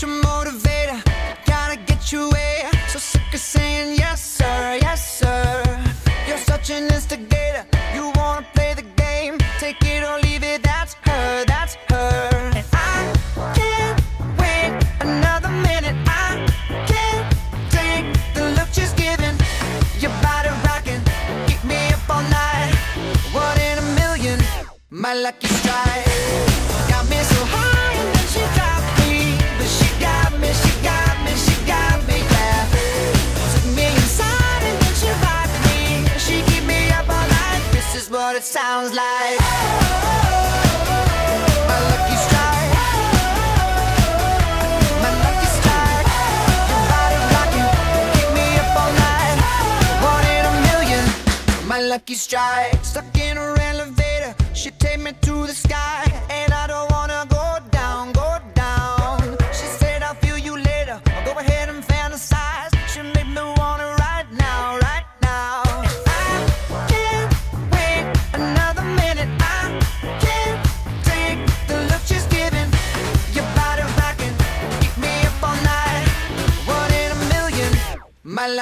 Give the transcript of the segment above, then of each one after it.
your motivator, gotta get you way. So sick of saying yes, sir, yes, sir. You're such an instigator, you wanna play the game. Take it or leave it, that's her, that's her. And I can't wait another minute. I can't take the look she's giving. Keep me up all night. One in a million, my lucky strike. It sounds like. My lucky strike. My lucky strike. Keep me up all night. One in a million. My lucky strike. Stuck in her elevator, she take me to the sky,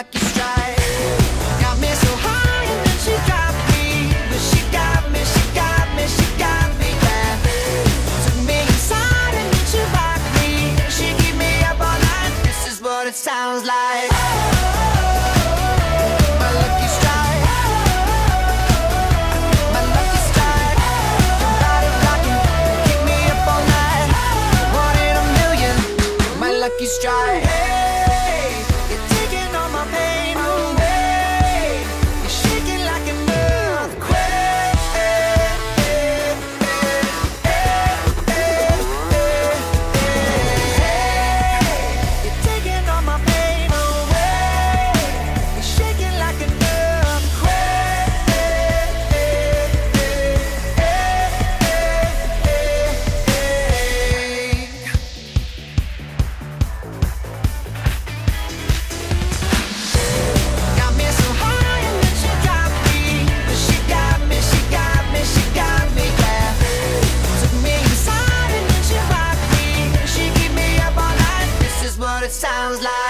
lucky strike. Got me so high and then she dropped me. But she got me, she got me, she got me. Took me inside and me. She keep me up all night. This is what it sounds like. lucky strike sounds like